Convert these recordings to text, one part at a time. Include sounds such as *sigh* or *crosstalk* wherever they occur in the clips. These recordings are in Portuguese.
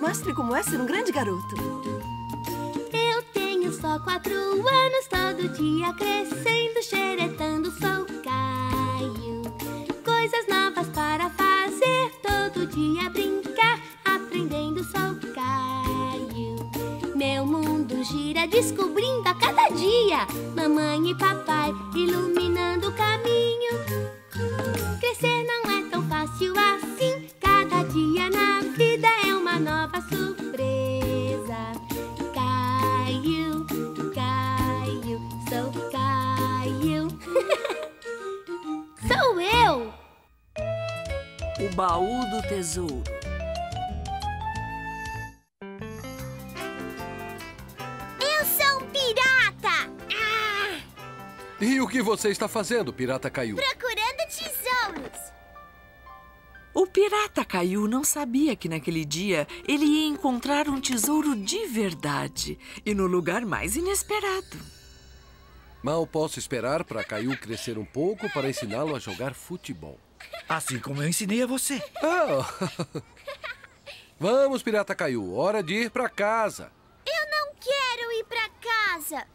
Mostre como é ser um grande garoto. Eu tenho só quatro anos, todo dia crescendo, xeretando, sou Caio. Coisas novas para fazer, todo dia brincar, aprendendo, sou Caio. Meu mundo gira, descobrindo a cada dia, mamãe e papai iluminando baú do tesouro. Eu sou um pirata! Ah, E o que você está fazendo, Pirata Caiu? procurando tesouros! O pirata Caiu não sabia que naquele dia ele ia encontrar um tesouro de verdade e no lugar mais inesperado. Mal posso esperar para Caiu crescer um pouco para ensiná-lo a jogar futebol. Assim como eu ensinei a você. Ah! *laughs* Vamos, Pirata Caiu, hora de ir para casa. Eu não quero ir pra casa!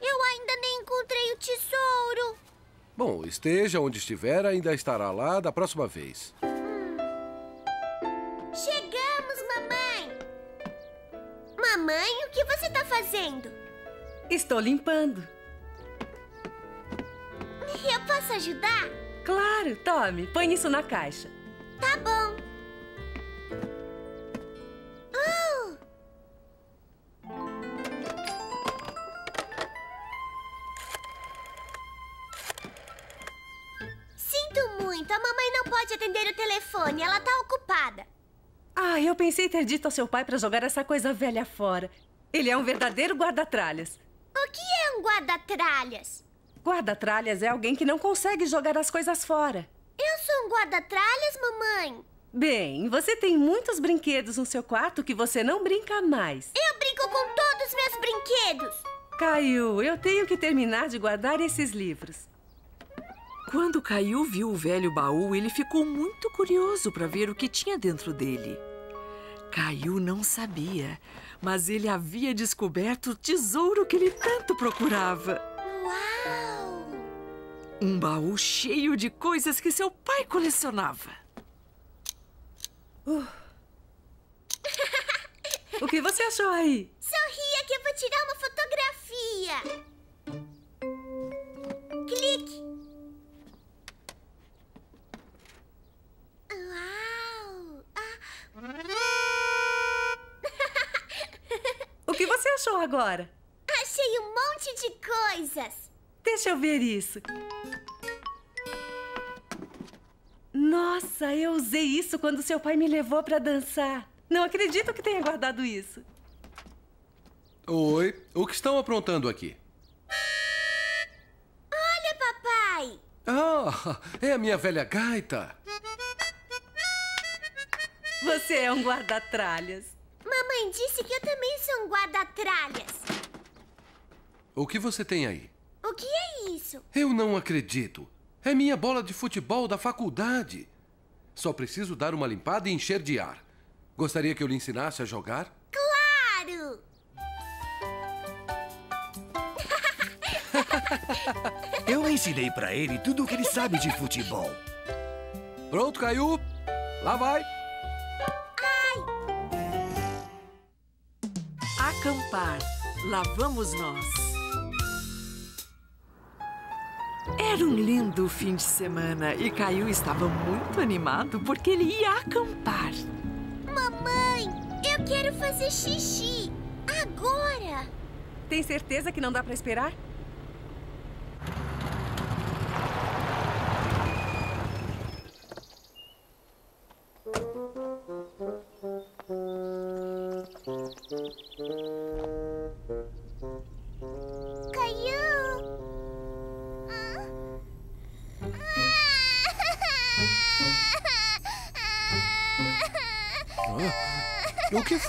Eu ainda nem encontrei o tesouro! Bom, esteja onde estiver, ainda estará lá da próxima vez. Chegamos, mamãe! Mamãe, o que você tá fazendo? Estou limpando. Eu posso ajudar? Claro, tome. Põe isso na caixa. Tá bom. Oh! Sinto muito, a mamãe não pode atender o telefone, ela tá ocupada. Ah, eu pensei ter dito ao seu pai para jogar essa coisa velha fora. Ele é um verdadeiro guarda-tralhas. O que é um guarda-tralhas? Guarda-tralhas é alguém que não consegue jogar as coisas fora. Eu sou um guarda-tralhas, mamãe. Bem, você tem muitos brinquedos no seu quarto que você não brinca mais. Eu brinco com todos meus brinquedos. Caiu, eu tenho que terminar de guardar esses livros. Quando Caiu viu o velho baú, ele ficou muito curioso para ver o que tinha dentro dele. Caiu não sabia, mas ele havia descoberto o tesouro que ele tanto procurava. Uau! Um baú cheio de coisas que seu pai colecionava. O que você achou aí? Sorria que eu vou tirar uma fotografia. Clique. Uau! Ah. *laughs* O que você achou agora? Achei um monte de coisas. Deixa eu ver isso. Nossa, eu usei isso quando seu pai me levou para dançar. Não acredito que tenha guardado isso. Oi, o que estão aprontando aqui? Olha, papai. Ah, é a minha velha gaita. Você é um guarda-tralhas. Mamãe disse que eu também sou um guarda-tralhas. O que você tem aí? O que é isso? Eu não acredito. É minha bola de futebol da faculdade. Só preciso dar uma limpada e encher de ar. Gostaria que eu lhe ensinasse a jogar? Claro! *laughs* Eu ensinei pra ele tudo o que ele sabe de futebol. Pronto, Caiu? Lá vai. Acampar. Lá vamos nós. Era um lindo fim de semana e Caiu estava muito animado porque ele ia acampar. Mamãe, eu quero fazer xixi. Agora! Tem certeza que não dá para esperar?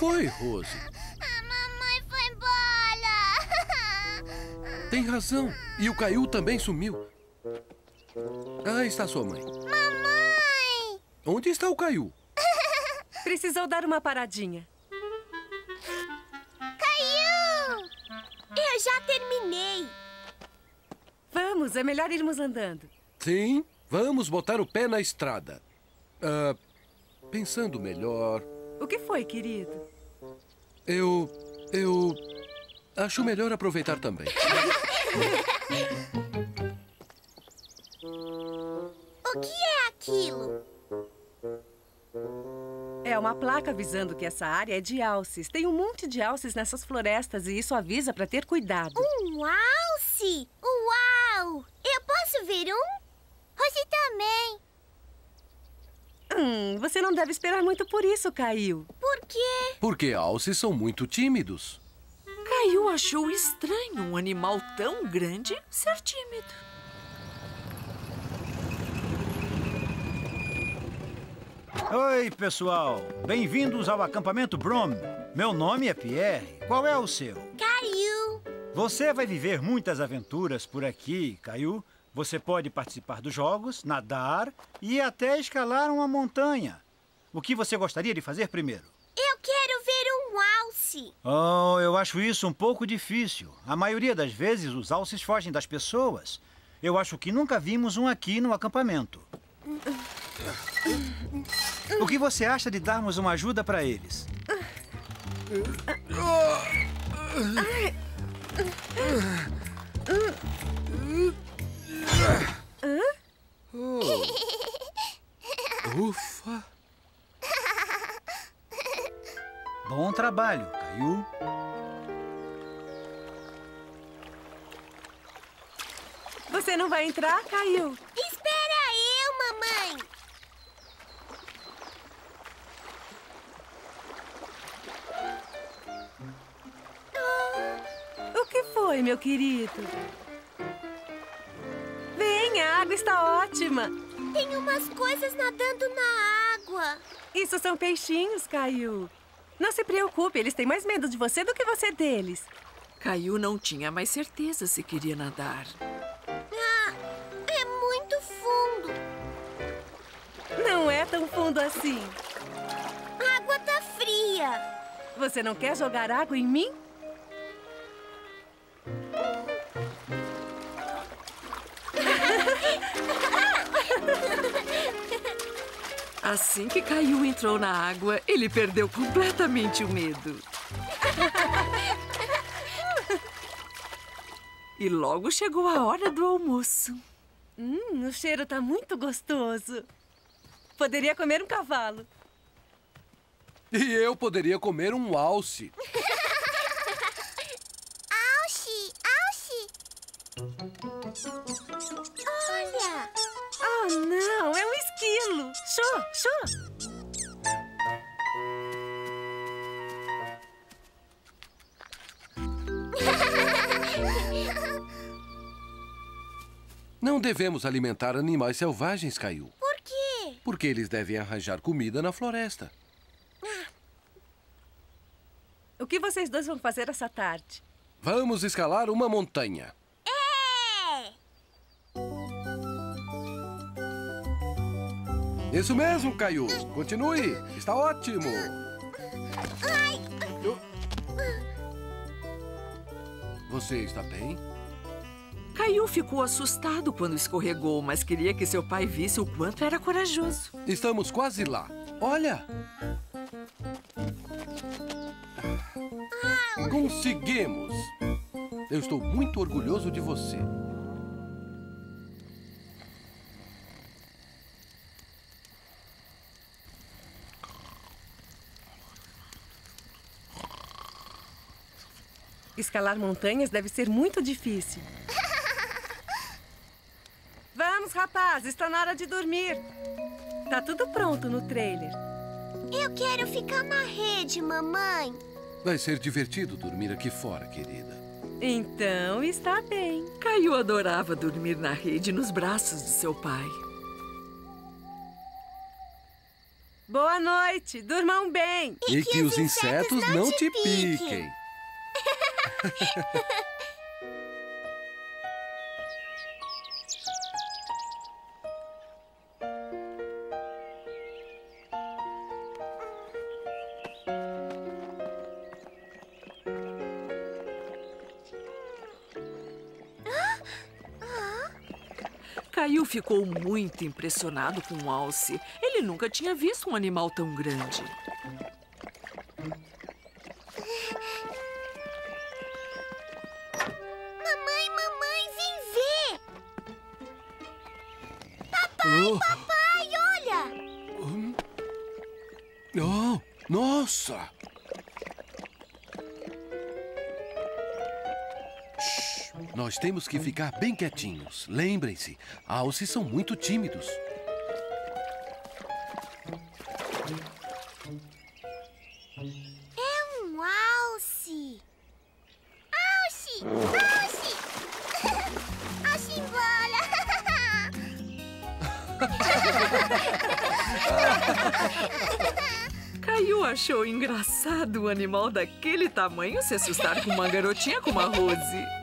Foi, Rose? A mamãe foi embora! *laughs* Tem razão. E o Caiu também sumiu. Ah, está sua mãe. Mamãe! Onde está o Caiu? *laughs* Precisou dar uma paradinha. Caiu! Eu já terminei. Vamos, é melhor irmos andando. Sim, vamos botar o pé na estrada. Ah, pensando melhor, O que foi, querido? Eu. Eu. Acho melhor aproveitar também. O que é aquilo? É uma placa avisando que essa área é de alces. Tem um monte de alces nessas florestas e isso avisa para ter cuidado. Um alce! Uau! Eu posso ver um? Você também. Hum, você não deve esperar muito por isso, Caiu. Por quê? Porque alces são muito tímidos. Caiu achou estranho um animal tão grande ser tímido. Oi, pessoal. Bem-vindos ao acampamento Brom. Meu nome é Pierre. Qual é o seu? Caiu. Você vai viver muitas aventuras por aqui, Caiu. Você pode participar dos jogos, nadar e até escalar uma montanha. O que você gostaria de fazer primeiro? Eu quero ver um alce. Oh, eu acho isso um pouco difícil. A maioria das vezes os alces fogem das pessoas. Eu acho que nunca vimos um aqui no acampamento. O que você acha de darmos uma ajuda para eles? Ufa! Bom trabalho, Caiu. Você não vai entrar, Caiu? Espera eu, mamãe. O que foi, meu querido? Água está ótima. Tem umas coisas nadando na água. Isso são peixinhos, Caiu. Não se preocupe, eles têm mais medo de você do que você deles. Caiu não tinha mais certeza se queria nadar. Ah, é muito fundo. Não é tão fundo assim. A água tá fria. Você não quer jogar água em mim? Assim que Caiu entrou na água, ele perdeu completamente o medo. E logo chegou a hora do almoço. Hum, o cheiro tá muito gostoso. Poderia comer um cavalo. E eu poderia comer um alce. Alce, *laughs* Show. Não devemos alimentar animais selvagens, Caiu. Por quê? Porque eles devem arranjar comida na floresta. O que vocês dois vão fazer essa tarde? Vamos escalar uma montanha. Isso mesmo, Caiu. Continue. Está ótimo. Eu- Você está bem? Caiu ficou assustado quando escorregou, mas queria que seu pai visse o quanto era corajoso. Estamos quase lá. Olha! Conseguimos! Eu estou muito orgulhoso de você. Escalar montanhas deve ser muito difícil. *laughs* Vamos, rapaz, está na hora de dormir. Tá tudo pronto no trailer. Eu quero ficar na rede, mamãe. Vai ser divertido dormir aqui fora, querida. Então está bem. Caiu adorava dormir na rede nos braços de seu pai. Boa noite, durmam bem. E, que, os insetos, não te piquem. Caio ficou muito impressionado com o alce. Ele nunca tinha visto um animal tão grande. Nós temos que ficar bem quietinhos. Lembrem-se, alces são muito tímidos. É um alce! Alce! Alce! *laughs* Alce embora! *laughs* Caiu achou engraçado o animal daquele tamanho se assustar com uma garotinha como a Rose.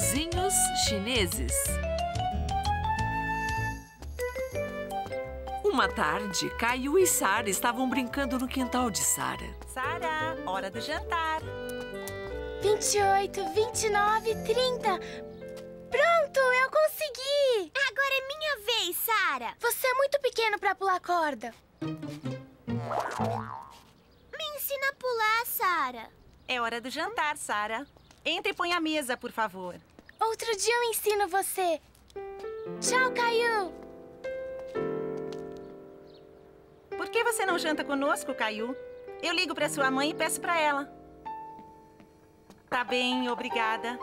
Pauzinhos chineses. Uma tarde, Caiu e Sara estavam brincando no quintal de Sara. Sara, hora do jantar. 28, 29, 30. Pronto, eu consegui! Agora é minha vez, Sara! Você é muito pequeno pra pular corda. Me ensina a pular, Sara! É hora do jantar, Sara. Entre e põe a mesa, por favor. Outro dia eu ensino você. Tchau, Caio! Por que você não janta conosco, Caiu? Eu ligo para sua mãe e peço para ela. Tá bem, obrigada.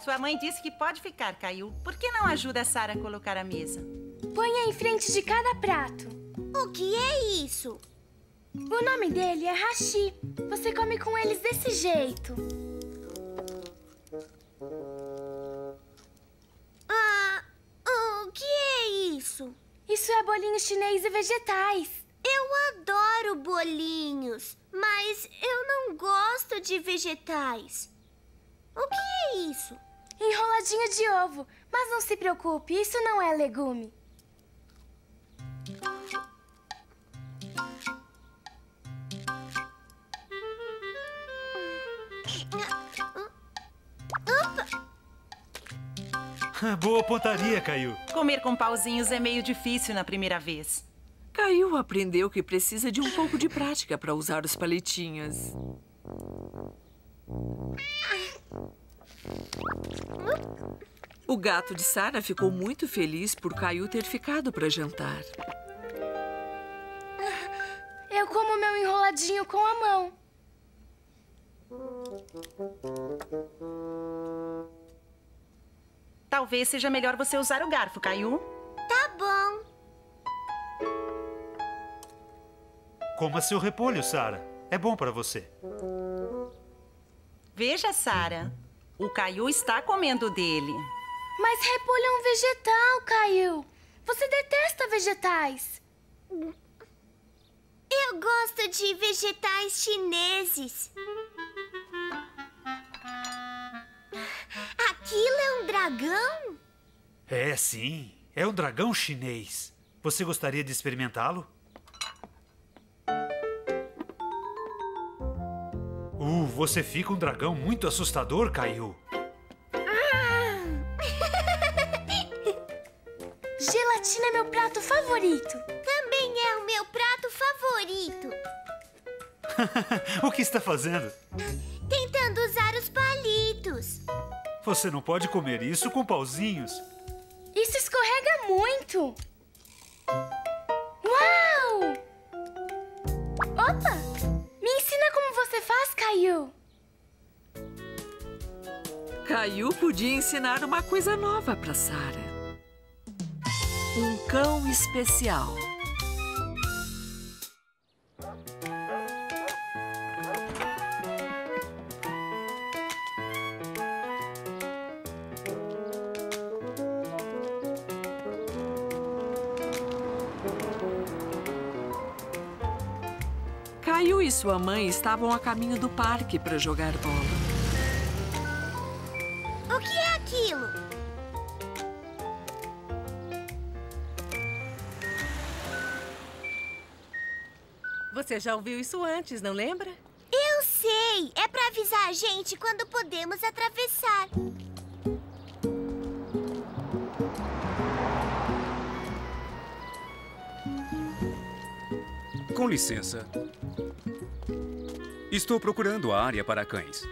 Sua mãe disse que pode ficar, Caiu. Por que não ajuda a Sara a colocar a mesa? Ponha em frente de cada prato. O que é isso? O nome dele é Hashi. Você come com eles desse jeito. Isso? É bolinho chinês e vegetais. Eu adoro bolinhos, mas eu não gosto de vegetais. O que é isso? Enroladinho de ovo. Mas não se preocupe, isso não é legume. *laughs* Boa pontaria, Caiu. Comer com pauzinhos é meio difícil na primeira vez. Caiu aprendeu que precisa de um pouco de prática para usar os palitinhos. O gato de Sara ficou muito feliz por Caiu ter ficado para jantar. Eu como meu enroladinho com a mão. Talvez seja melhor você usar o garfo, Caiu. Tá bom. Coma seu repolho, Sara. É bom para você. Veja, Sara. O Caiu está comendo dele. Mas repolho é um vegetal, Caio. Você detesta vegetais. Eu gosto de vegetais chineses. Aquilo é um dragão? É, sim. É um dragão chinês. Você gostaria de experimentá-lo? Uh, você fica um dragão muito assustador, Caiu. *laughs* Gelatina é meu prato favorito. Também é o meu prato favorito. *laughs* o que está fazendo? Tentando usar os palitos. Você não pode comer isso com pauzinhos. Isso escorrega muito. Uau! Opa! Me ensina como você faz, Caio. Caiu podia ensinar uma coisa nova para Sara. Um cão especial. Caio e sua mãe estavam a caminho do parque para jogar bola. O que é aquilo? Você já ouviu isso antes, não lembra? Eu sei! sei! É pra avisar a gente quando podemos atravessar. Com licença. Estou procurando a área para cães.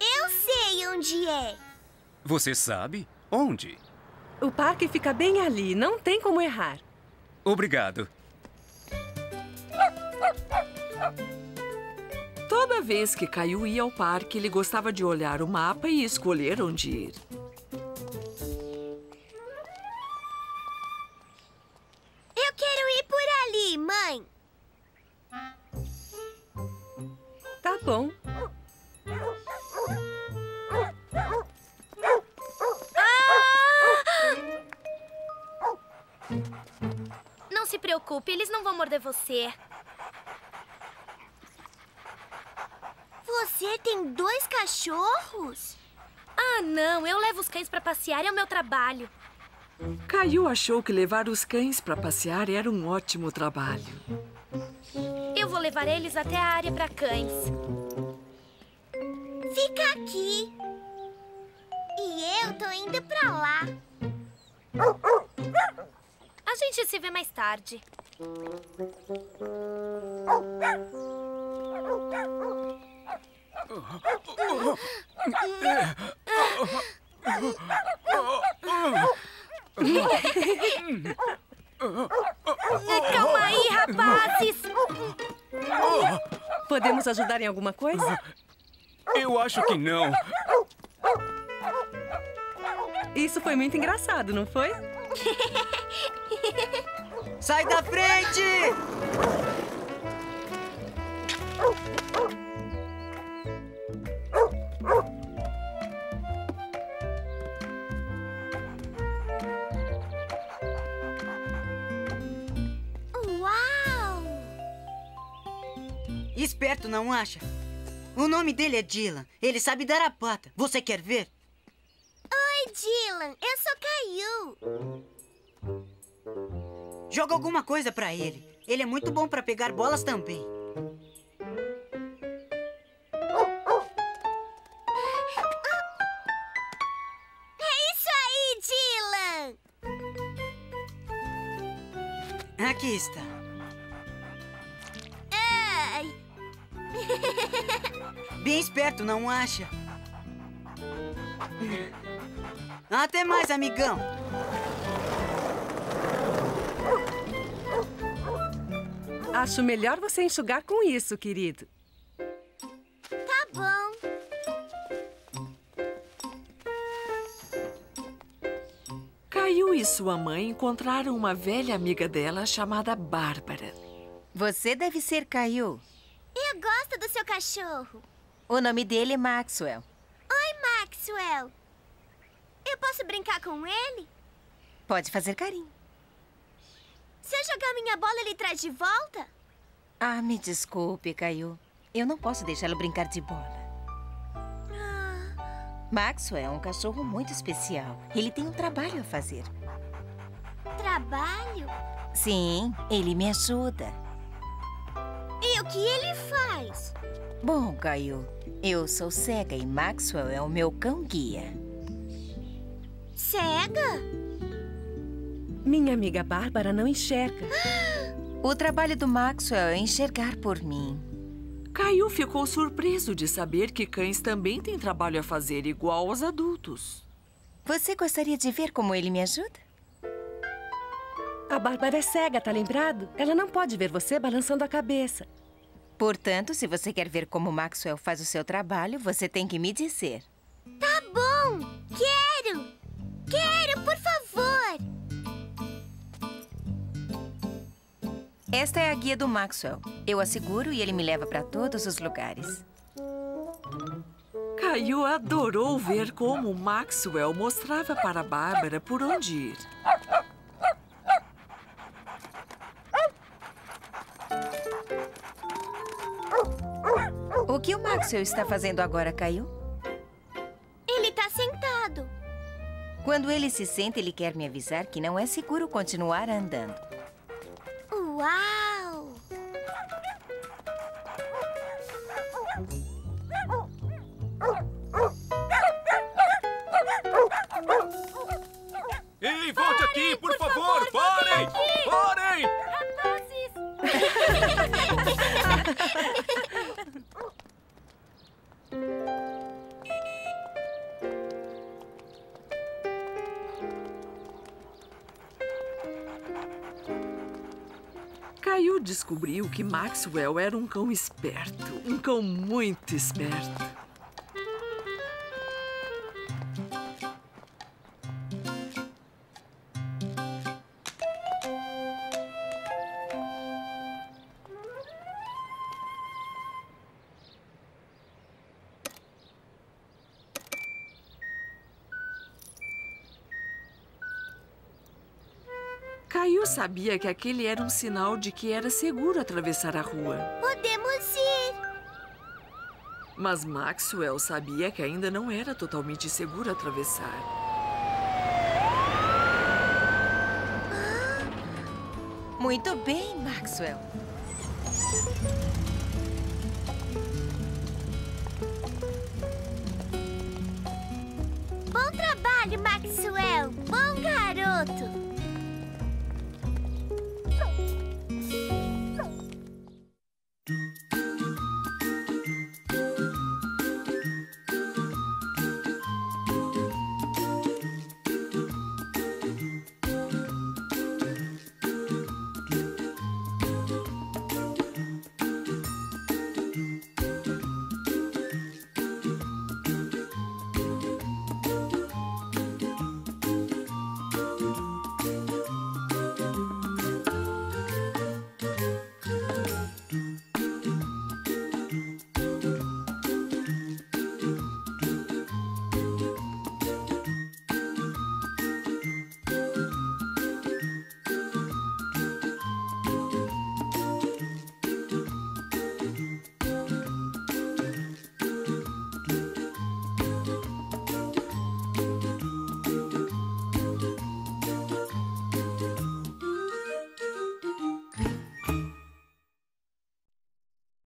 Eu sei onde é. Você sabe? Onde? O parque fica bem ali, não tem como errar. Obrigado. Toda vez que Caio ia ao parque, ele gostava de olhar o mapa e escolher onde ir. Você. Você tem dois cachorros? Ah, não, eu levo os cães pra passear, é o meu trabalho. Caio achou que levar os cães para passear era um ótimo trabalho. Eu vou levar eles até a área pra cães. Fica aqui. E eu tô indo pra lá. A gente se vê mais tarde. Calma aí, rapazes! Podemos ajudar em alguma coisa? Eu acho que não. Isso foi muito engraçado, não foi? *laughs* Sai da frente! Uau! Esperto, não acha? O nome dele é Dylan. Ele sabe dar a pata. Você quer ver? Oi, Dylan. Eu sou Caillou. Joga alguma coisa pra ele. Ele é muito bom pra pegar bolas também. É isso aí, Dylan! Aqui está. Ai, *laughs* Bem esperto, não acha? Até mais, amigão. Acho melhor você enxugar com isso, querido. tá bom. Caio e sua mãe encontraram uma velha amiga dela chamada Bárbara. Você deve ser Caio. Eu gosto do seu cachorro. O nome dele é Maxwell. Oi, Maxwell. Eu posso brincar com ele? Pode fazer carinho. Se eu jogar minha bola, ele traz de volta? Ah, me desculpe, Caio. Eu não posso deixá-lo brincar de bola. Maxwell é um cachorro muito especial. Ele tem um trabalho a fazer. Trabalho? Sim, ele me ajuda. E o que ele faz? Bom, Caio, eu sou cega e Maxwell é o meu cão-guia. Cega? Minha amiga Bárbara não enxerga. O trabalho do Maxwell é enxergar por mim. Caio ficou surpreso de saber que cães também têm trabalho a fazer igual aos adultos. Você gostaria de ver como ele me ajuda? A Bárbara é cega, tá lembrado? Ela não pode ver você balançando a cabeça. Portanto, se você quer ver como Maxwell faz o seu trabalho, você tem que me dizer. Tá bom. Quero. Quero, por favor. Esta é a guia do Maxwell. Eu a seguro e ele me leva para todos os lugares. Caio adorou ver como Maxwell mostrava para Bárbara por onde ir. O que o Maxwell está fazendo agora, Caio? Ele tá sentado. Quando ele se senta, ele quer me avisar que não é seguro continuar andando. Caio descobriu que Maxwell era um cão esperto, um cão muito esperto. Sabia que aquele era um sinal de que era seguro atravessar a rua. Podemos ir. Mas Maxwell sabia que ainda não era totalmente seguro atravessar. Muito bem, Maxwell. Bom trabalho, Maxwell. Bom garoto.